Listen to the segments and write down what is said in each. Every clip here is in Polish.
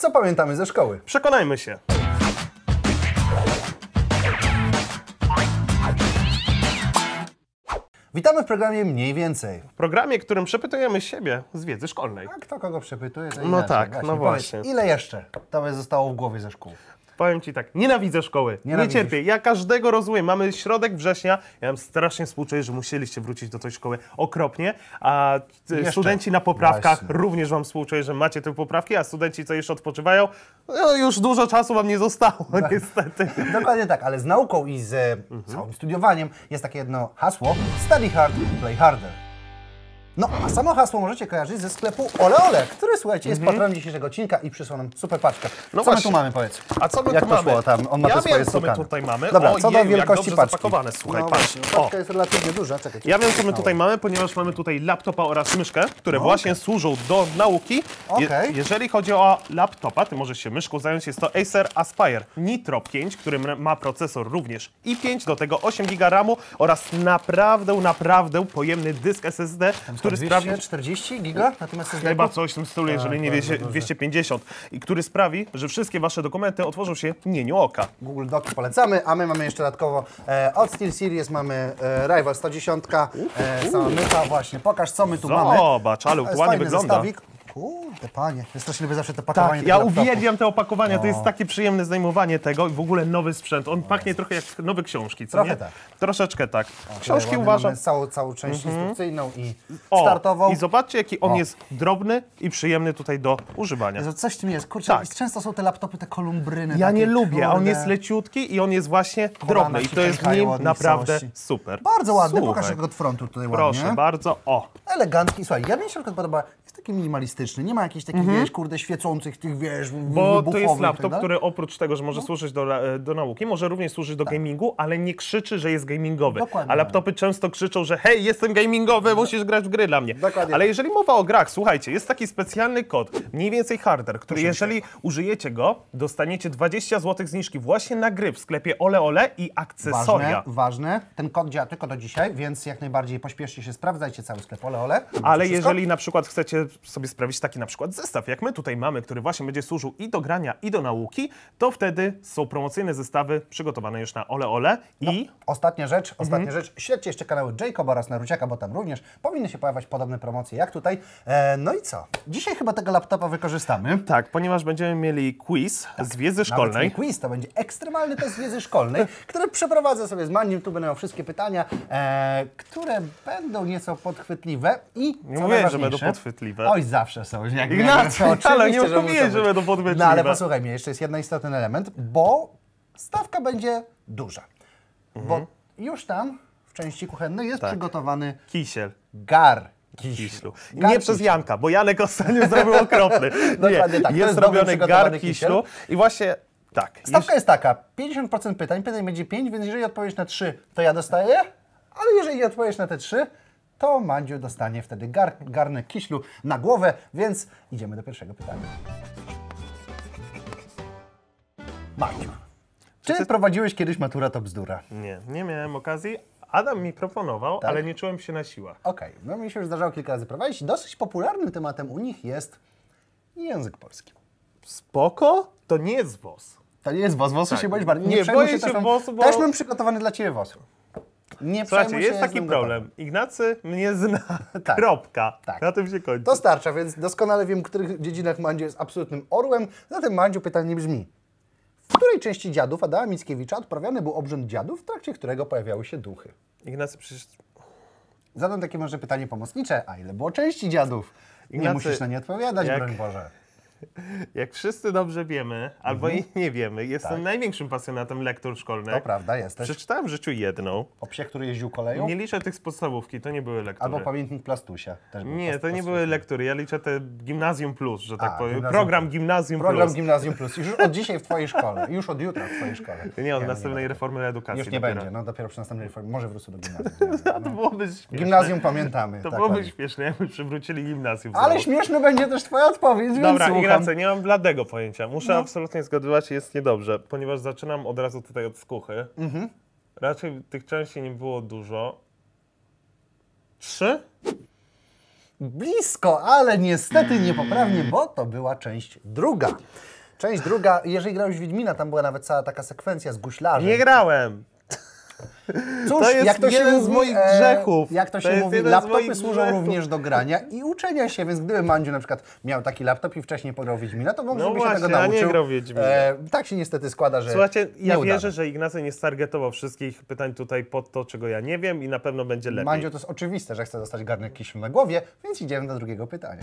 Co pamiętamy ze szkoły? Przekonajmy się. Witamy w programie Mniej Więcej. W programie, którym przepytujemy siebie z wiedzy szkolnej. A kto kogo przepytuje, to No inaczej. tak, no Powiedz, właśnie. ile jeszcze tobie zostało w głowie ze szkół? Powiem Ci tak, nienawidzę szkoły, Nienawidzisz. nie cierpię, ja każdego rozumiem, mamy środek września, ja mam strasznie współczuję, że musieliście wrócić do tej szkoły okropnie, a t- Jeszcze. studenci na poprawkach Właśnie. również Wam współczuję, że macie te poprawki, a studenci, co już odpoczywają, no już dużo czasu Wam nie zostało, Tak. niestety. Dokładnie tak, ale z nauką i z e, Mhm. całym studiowaniem jest takie jedno hasło Study hard, play harder. No, a samo hasło możecie kojarzyć ze sklepu Ole Ole, który słuchajcie, jest patronem dzisiejszego odcinka i przysłał nam super paczkę. Mhm. No co my właśnie. tu mamy, powiedz? A co my Jak tu mamy? szło tam? On ma ja swoje wiem, co my tutaj mamy. Dobra, o, co do jeju, wielkości jak dobrze paczki. zapakowane, słuchaj, no patrz. Właśnie, O. paczka jest relatywnie duża, czekaj. Ja wiem, co my tutaj mamy, ponieważ mamy tutaj laptopa oraz myszkę, które No, właśnie służą do nauki. Je, Okej. jeżeli chodzi o laptopa, ty możesz się myszką zająć, jest to Acer Aspire Nitro 5, który ma procesor również i5, do tego 8 GB RAMu oraz naprawdę, naprawdę pojemny dysk SSD, który sprawi... 240 giga na tym SSD? Chyba coś w tym stylu, jeżeli nie wiecie, dobrze. 250. I który sprawi, że wszystkie wasze dokumenty otworzą się mgnieniu oka. Google Docs polecamy, a my mamy jeszcze dodatkowo e, od SteelSeries mamy e, Rival 110, e, sama mycha właśnie. Pokaż co my tu mamy. Zobacz, ale jest ładnie wygląda. zestawik. Kurde panie, ja strasznie lubię zawsze to pakowanie Tak, ja uwielbiam te opakowania, to jest takie przyjemne zdejmowanie tego i w ogóle nowy sprzęt. On pachnie trochę jak nowe książki, co Trochę nie? tak. Troszeczkę tak. Tutaj Książki uważam. Całą, całą część instrukcyjną i O, startową. I zobaczcie, jaki on O. jest drobny i przyjemny tutaj do używania. Jezu, Coś w tym jest, kurczę, Tak. często są te laptopy, te kolumbryny. Ja nie lubię, a on kurde. jest leciutki i on jest właśnie drobny i to jest w nim naprawdę całości. super. Bardzo ładny, Słuchaj, pokaż tego od frontu tutaj Proszę ładnie. bardzo, o. Elegancki, słuchaj, ja mi się na przykład podoba, taki minimalistyczny, nie ma jakichś takich, wiesz, kurde, świecących tych, wiesz, Mhm. Bo to jest tak laptop, dalej. który oprócz tego, że może służyć do, e, do nauki, może również służyć do gamingu, ale nie krzyczy, że jest gamingowy. Tak. Dokładnie A tak. laptopy często krzyczą, że hej, jestem gamingowy, musisz grać w gry dla mnie. Dokładnie Ale tak. jeżeli mowa o grach, słuchajcie, jest taki specjalny kod, mniej więcej harder, który jeżeli użyjecie go, dostaniecie 20 zł zniżki właśnie na gry w sklepie Ole Ole i akcesoria. Ważne, ważne. Ten kod działa tylko do dzisiaj, więc jak najbardziej pośpieszcie się, sprawdzajcie cały sklep Ole Ole. Ale jeżeli na przykład chcecie sobie sprawić taki na przykład zestaw, jak my tutaj mamy, który właśnie będzie służył i do grania, i do nauki, to wtedy są promocyjne zestawy przygotowane już na Ole Ole i Ostatnia rzecz, Mhm. ostatnia rzecz. Śledźcie jeszcze kanały Jacoba oraz Naruciaka, bo tam również powinny się pojawiać podobne promocje jak tutaj. E, no i co? Dzisiaj chyba tego laptopa wykorzystamy. Tak, ponieważ będziemy mieli quiz z wiedzy szkolnej. quiz, to będzie ekstremalny test wiedzy szkolnej, który przeprowadzę sobie z Maniem. Tu będą miał wszystkie pytania, e, które będą nieco podchwytliwe i Nie mówiłem, że będą podchwytliwe. Oj, zawsze są. Jak Ignacy, Oczywiście, ale nie być. że będą podchwytliwe. No ale posłuchaj mnie, jeszcze jest jeden istotny element, bo stawka będzie duża. Bo już tam w części kuchennej jest Tak. przygotowany Kisiel. gar. Kiślu. Gar Nie przez kiślu. Janka, bo Janek ostatnio zrobił okropny. Nie, tak, jest przygotowany gar kiślu i właśnie tak. Stawka jest taka, 50% pytań, pytań będzie 5, więc jeżeli odpowiesz na 3, to ja dostaję, ale jeżeli odpowiesz na te 3, to Mandziu dostanie wtedy gar, garnę kiślu na głowę, więc idziemy do pierwszego pytania. Mandziu, czy prowadziłeś kiedyś matura to bzdura? Nie, nie miałem okazji. Adam mi proponował, Tak? ale nie czułem się na siłach. Okej, no mi się już zdarzało kilka razy prowadzić. Dosyć popularnym tematem u nich jest język polski. Spoko? To nie jest WOS. To nie jest WOS, WOSu Tak. się boisz bardzo. Nie przejmuj boję się też mam- WOS-u, bo- Też mam przygotowany dla Ciebie WOS. Nie Słuchajcie, jest taki problem. Ignacy mnie zna. Tak. Kropka. Tak. Na tym się kończy. To starcza, więc doskonale wiem, w których dziedzinach Mandziu jest absolutnym orłem. Zatem Mandziu pytanie brzmi. W której części dziadów Adama Mickiewicza odprawiany był obrząd dziadów, w trakcie którego pojawiały się duchy? Ignacy przecież... Zadam takie może pytanie pomocnicze. A ile było części dziadów? I nie Ignacy, musisz na nie odpowiadać, jak- broń Boże. Jak wszyscy dobrze wiemy, albo i nie wiemy, jestem Tak. największym pasjonatem lektur szkolnych. To prawda, jesteś. Przeczytałem w życiu jedną. O psie, który jeździł koleją? Nie liczę tych z podstawówki, to nie były lektury. Albo pamiętnik Plastusia. Też Nie, to nie były lektury. Ja liczę te Gimnazjum Plus, że tak A, powiem. Gimnazjum Program Plus. Gimnazjum Program Plus. Gimnazjum Plus. Już od dzisiaj w Twojej szkole. Już od jutra w Twojej szkole. Nie, od no, następnej nie reformy edukacji. Już nie dopiero. będzie, no dopiero przy następnej reformie. Może wrócę do gimnazjum. To byłoby śmieszne. Gimnazjum pamiętamy. To tak byłoby śmieszne, jakby przywrócili gimnazjum. Ale znowu. śmieszna będzie też Twoja odpowiedź, więc Dobra. Ignacy, nie mam bladego pojęcia. Muszę No. absolutnie zgadywać, jest niedobrze, ponieważ zaczynam od razu tutaj od skuchy. Mhm. Raczej tych części nie było dużo. Trzy? blisko, ale niestety niepoprawnie, bo to była część druga. Część druga, jeżeli grałeś w Wiedźmina, tam była nawet cała taka sekwencja z guślarzem. Nie grałem. Cóż, To jest jak to się jeden z mówi, moich e, grzechów. Jak to To się jest mówi, z laptopy służą grzechów. również do grania i uczenia się, więc gdyby Mandziu na przykład miał taki laptop i wcześniej pograł Wiedźmina, to może No by się właśnie, tego a nie nauczył. grał Wiedźmina. E, tak się niestety składa, że Słuchajcie, ja wierzę, że Ignacy nie stargetował wszystkich pytań tutaj pod to, czego ja nie wiem i na pewno będzie lepiej. Mandziu, to jest oczywiste, że chce dostać garnek kiślu na głowie, więc idziemy do drugiego pytania.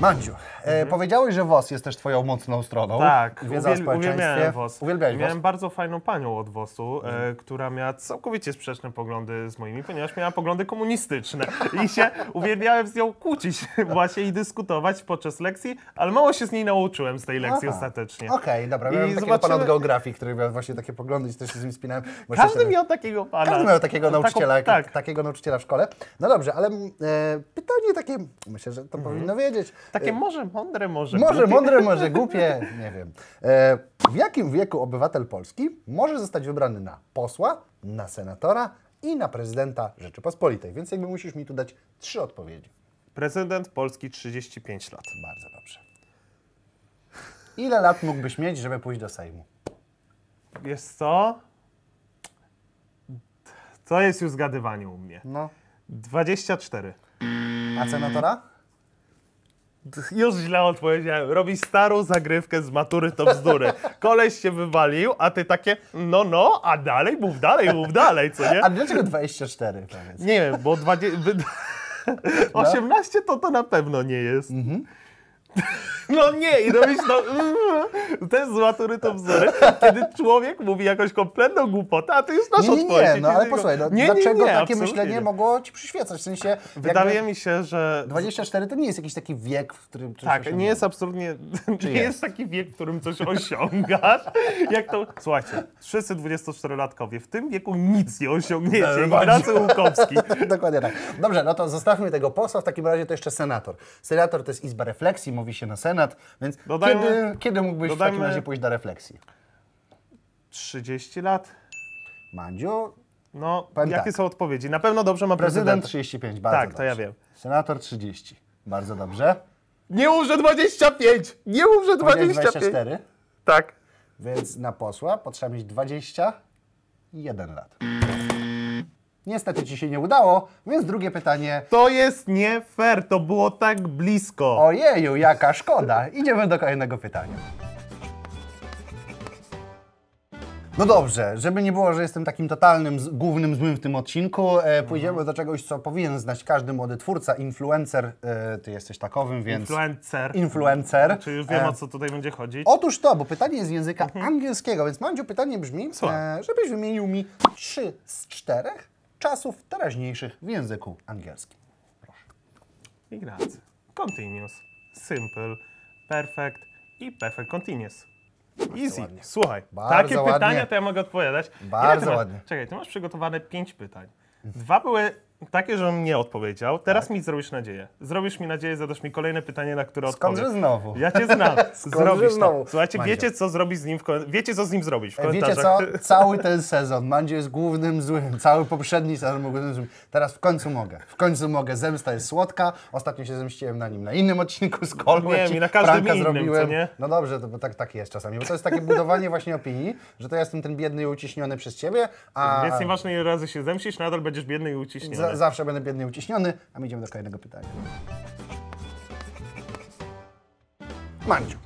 Mandziu, e, powiedziałeś, że WOS jest też twoją mocną stroną. Mhm. Tak, Wiedza uwiel- uwielbiałem WOS. Uwielbiałeś Miałem WOS? bardzo fajną panią od WOS-u, Mhm. e, która miała całkowicie sprzeczne poglądy z moimi, ponieważ miała poglądy komunistyczne. I się uwielbiałem z nią kłócić właśnie i dyskutować podczas lekcji, ale mało się z niej nauczyłem z tej lekcji Aha. ostatecznie. Okej, dobra. I Miałem takiego zobaczymy- pana od geografii, który miał właśnie takie poglądy i też się z nim spinałem. Każdy miał takiego pana. Każdy miał takiego Taką- nauczyciela, jak, Tak, takiego nauczyciela w szkole. No dobrze, ale mm, e, pytanie takie, myślę, że to powinno wiedzieć. Takie może mądre, może Może głupie. mądre, może głupie, nie wiem. E, w jakim wieku obywatel Polski może zostać wybrany na posła, na senatora i na prezydenta Rzeczypospolitej? Więc jakby musisz mi tu dać trzy odpowiedzi. Prezydent Polski 35 lat. Bardzo dobrze. Ile lat mógłbyś mieć, żeby pójść do Sejmu? Wiesz co? To jest już zgadywanie u mnie. No. 24. A senatora? Już źle odpowiedziałem. Robisz starą zagrywkę z matury to bzdury. Koleś się wywalił, a ty takie, no, no, a dalej, mów dalej, mów dalej, co nie? A dlaczego 24? Powiedz? Nie wiem, bo 20... wy- 18 to to na pewno nie jest. No nie, i robisz to... To jest z matury to bzdury, kiedy człowiek mówi jakąś kompletną głupotę, a ty już masz Nie, nie, odpowiedź. nie, no ale posłuchaj, no, Nie, dlaczego nie, takie myślenie nie. mogło ci przyświecać? W sensie, Wydaje mi się, że 24 to nie jest jakiś taki wiek, w którym coś Tak, nie jest absolutnie. nie jest? jest? taki wiek, w którym coś osiągasz. Jak to. Słuchajcie, wszyscy 24-latkowie w tym wieku nic nie osiągniecie. Ignacy Łukowski. Dokładnie tak. Dobrze, no to zostawmy tego posła, w takim razie to jeszcze senator. Senator to jest Izba Refleksji, mówi się na Senat, więc Dodajmy- kiedy, kiedy mógłbyś w takim dodajmy- razie pójść do refleksji? 30 lat. Mandziu, No, Powiem jakie tak. są odpowiedzi? Na pewno dobrze ma prezydent prezydent. 35, bardzo Tak, dobrze. to ja wiem. Senator 30, bardzo dobrze. Nie że 25! Nie Powiedziałeś 25! 24, Tak. więc na posła potrzeba mieć 21 lat. Niestety ci się nie udało, więc drugie pytanie. To jest nie fair, to było tak blisko. Ojeju, jaka szkoda. Idziemy do kolejnego pytania. No dobrze, żeby nie było, że jestem takim totalnym, z- głównym złym w tym odcinku, e, pójdziemy do czegoś, co powinien znać każdy młody twórca, influencer. E, ty jesteś takowym, więc... Influencer. Influencer. Czy już wiem, E, o co tutaj będzie chodzić? Otóż to, bo pytanie jest z języka angielskiego, więc Mandziu, pytanie brzmi, e, żebyś wymienił mi trzy z czterech czasów teraźniejszych w języku angielskim. Ignacy. Continuous, simple, perfect i perfect continuous. Easy. ładnie. Słuchaj, Bardzo takie ładnie. pytania to ja mogę odpowiadać. Bardzo masz- ładnie. Czekaj, ty masz przygotowane pięć pytań. Dwa były takie, żebym nie odpowiedział. Teraz Tak. mi zrobisz nadzieję. Zrobisz mi nadzieję, zadasz mi kolejne pytanie, na które Skądże odpowiem. znowu? Ja cię znam. Skądże znowu? to. Słuchajcie, Mandzio. wiecie co zrobić z nim w Wiecie co z nim zrobić w E, Wiecie komentarzach. co? Cały ten sezon Mandzio jest głównym złym. Cały poprzedni sezon był głównym złym. Teraz w końcu mogę. W końcu mogę. Zemsta jest słodka. Ostatnio się zemściłem na nim na innym odcinku z Kolą. Nie, mi na każdym innym, co zrobiłem. nie? No dobrze, to, bo tak, tak jest czasami. Bo to jest takie budowanie właśnie opinii, że to ja jestem ten biedny i uciśniony przez ciebie, a Więc nieważne ile razy się zemścisz, nadal będziesz biedny i uciśniony. Za, zawsze będę biedny uciśniony. A my idziemy do kolejnego pytania. Mandziu.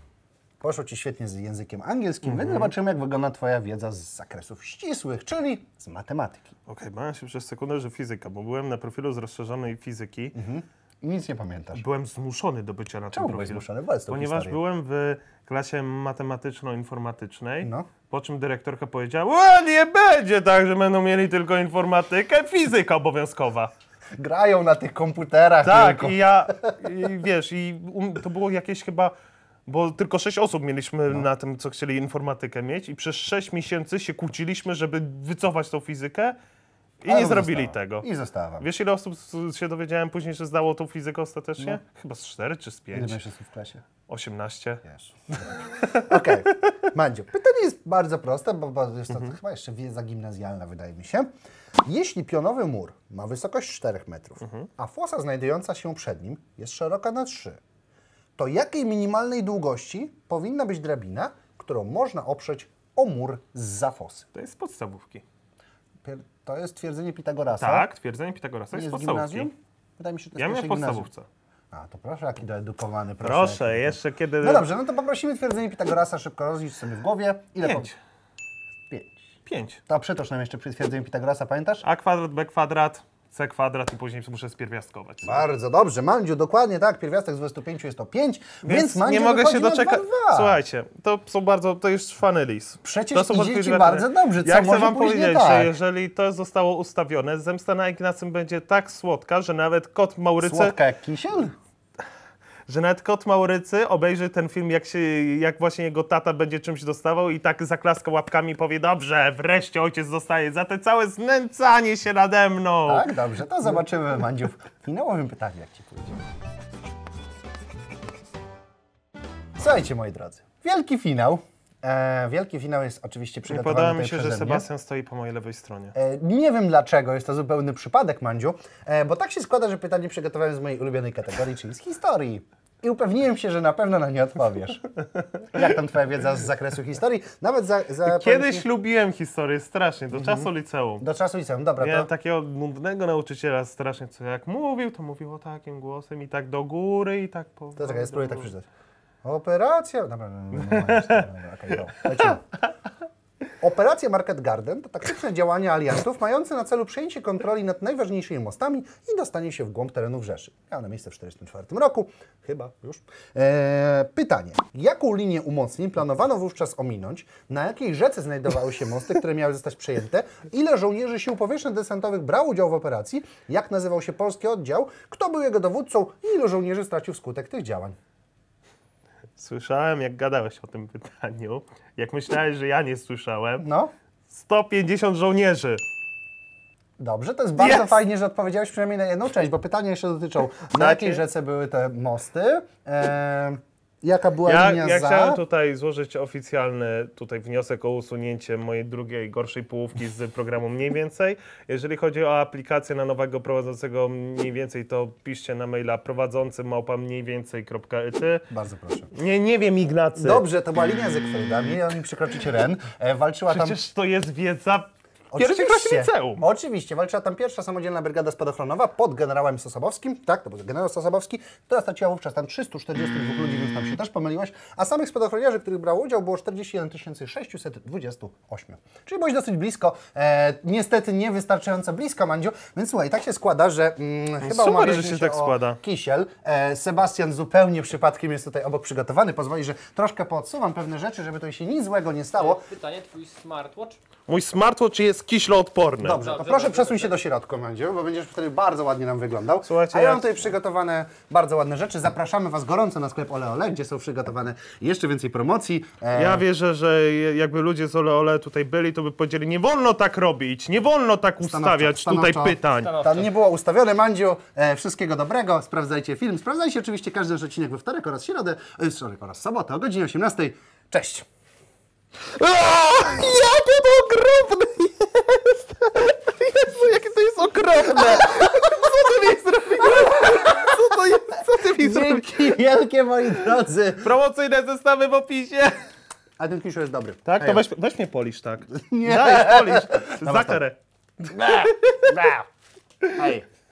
Poszło Ci świetnie z językiem angielskim, Mhm. więc zobaczymy, jak wygląda Twoja wiedza z zakresów ścisłych, czyli z matematyki. Okej, bałem się przez sekundę, że fizyka, bo byłem na profilu z rozszerzonej fizyki. I nic nie pamiętasz. Byłem zmuszony do bycia na Czemu tym profilu. zmuszony? Powiedz tą Ponieważ historię. byłem w klasie matematyczno-informatycznej, No. po czym dyrektorka powiedziała, o nie będzie tak, że będą mieli tylko informatykę, fizyka obowiązkowa. Grają na tych komputerach Tak, tylko. i ja, i wiesz, i um, to było jakieś chyba, bo tylko sześć osób mieliśmy No. na tym, co chcieli informatykę mieć i przez sześć miesięcy się kłóciliśmy, żeby wycofać tą fizykę i Ale nie zrobili została. tego. I została wam. Wiesz, ile osób się dowiedziałem później, że zdało tą fizykę ostatecznie? Chyba z 4 czy z Ile 5? mężczyzn w klasie? 18. Jezu. Okej. Mandziu, pytanie jest bardzo proste, bo, bo jest to chyba jeszcze wiedza gimnazjalna, wydaje mi się. Jeśli pionowy mur ma wysokość 4 metrów, a fosa znajdująca się przed nim jest szeroka na 3, to jakiej minimalnej długości powinna być drabina, którą można oprzeć o mur z fosy? To jest z podstawówki. To jest twierdzenie Pitagorasa. Tak, twierdzenie Pitagorasa Nie jest z jest podstawówki. gimnazjum? Wydaje mi się, że to Ja jest miałem w pierwsze gimnazjum. podstawówce. A, to proszę, jaki doedukowany. Proszę, Proszę, jaki- jeszcze kiedy... No dobrze, no to poprosimy twierdzenie Pitagorasa, szybko rozlicz sobie w głowie. Ile Pięć. po- Pięć. Pięć. To przytocz nam jeszcze twierdzenie Pitagorasa, pamiętasz? A kwadrat, B kwadrat, C kwadrat i później muszę spierwiastkować. Bardzo dobrze, Mandziu, dokładnie tak, pierwiastek z 25 jest to 5, więc, Mandziu nie mogę się doczekać. 2-2. Słuchajcie, to są bardzo, to jest szwany lis. Przecież to są idzie ci bardzo dobrze, co Ja chcę wam powiedzieć, tak? że jeżeli to zostało ustawione, zemsta na Ignacym będzie tak słodka, że nawet kot Maurycy, Słodka jak kisiel? Że nawet kot Maurycy obejrzy ten film, jak, się, jak właśnie jego tata będzie czymś dostawał i tak zaklaska łapkami powie, dobrze, wreszcie ojciec dostaje za te całe znęcanie się nade mną. Tak, dobrze, to zobaczymy, Mandziu, w finałowym pytaniu, jak ci pójdzie. Słuchajcie, moi drodzy, wielki finał. E, wielki finał jest oczywiście przygotowany podoba mi się, że. Sebastian stoi po mojej lewej stronie. E, Nie wiem dlaczego, jest to zupełny przypadek, Mandziu, e, bo tak się składa, że pytanie przygotowałem z mojej ulubionej kategorii, czyli z historii. I upewniłem się, że na pewno na nie odpowiesz. Jak tam twoja wiedza z zakresu historii? Nawet za... za Kiedyś lubiłem historię strasznie, do czasu liceum. Do czasu liceum, dobra, Miałem to... takiego nudnego nauczyciela strasznie, co jak mówił, to mówił o takim głosem i tak do góry i tak po... To czekaj, ja spróbuję tak przeczytać. Operacja... Dobra, no, no, no, no, dobra. Operacja Market Garden to taktyczne działania aliantów mające na celu przejęcie kontroli nad najważniejszymi mostami i dostanie się w głąb terenów Rzeszy. Miało na miejsce w 1944 roku, chyba już. Eee, pytanie. Jaką linię umocnień planowano wówczas ominąć? Na jakiej rzece znajdowały się mosty, które miały zostać przejęte? Ile żołnierzy sił powietrzno-desantowych brało udział w operacji? Jak nazywał się polski oddział? Kto był jego dowódcą? I ilu żołnierzy stracił wskutek tych działań? Słyszałem, jak gadałeś o tym pytaniu. Jak myślałeś, że ja nie słyszałem. No, 150 żołnierzy. Dobrze, to jest bardzo Yes! fajnie, że odpowiedziałeś przynajmniej na jedną część, bo pytania jeszcze dotyczą, na Znacie? jakiej rzece były te mosty, e, jaka była Ja, linia ja za... chciałem tutaj złożyć oficjalny tutaj wniosek o usunięcie mojej drugiej, gorszej połówki z programu mniej więcej. Jeżeli chodzi o aplikację na nowego prowadzącego mniej więcej, to piszcie na maila prowadzący małpa mniej więcej.ety. Bardzo proszę. Nie, nie wiem Ignacy. Dobrze, to była linia z Ekwerdami, oni przekroczyć Ren, e, walczyła tam... Przecież to jest wiedza pierwszej klasy liceum. Oczywiście, walczyła tam pierwsza samodzielna brygada spadochronowa pod generałem Sosabowskim, tak, to był generał Sosabowski, która straciła wówczas tam 342 ludzi, więc tam się też pomyliłaś, a samych spadochroniarzy, których brało udział, było 41 628. Czyli byłeś dosyć blisko, e, niestety niewystarczająco blisko, Mandziu, więc słuchaj, tak się składa, że mm, chyba Super, że się tak o składa. Kisiel. E, Sebastian zupełnie przypadkiem jest tutaj obok przygotowany, pozwoli, że troszkę poodsuwam pewne rzeczy, żeby to się nic złego nie stało. Pytanie, twój smartwatch? Mój smartwatch jest kiśloodporny. Dobrze, to proszę przesuń się do środka, Mandziu, bo będziesz wtedy bardzo ładnie nam wyglądał. Słuchajcie, A ja mam tutaj przygotowane bardzo ładne rzeczy. Zapraszamy Was gorąco na sklep Ole Ole, gdzie są przygotowane jeszcze więcej promocji. E, Ja wierzę, że jakby ludzie z Ole Ole tutaj byli, to by powiedzieli, nie wolno tak robić, nie wolno tak ustawiać tutaj stanowczo. pytań. Stanowczo. Tam nie było ustawione, Mandziu. E, wszystkiego dobrego. Sprawdzajcie film. Sprawdzajcie oczywiście każdy nasz odcinek we wtorek oraz środę, e, wtorek oraz sobotę o godzinie 18. Cześć! O, jakie to okropne jest! Jezu, jakie to jest okropne! Co ty mi zrobiłeś? Co to jest? Co ty mi zrobiłeś? Dzięki wielkie, moi drodzy! Promocyjne zestawy w opisie. A ten kiszu jest dobry. Tak, to weź, weź mnie polisz, tak. Nie. Daj, polisz. Za Dawaj, karę. Hej.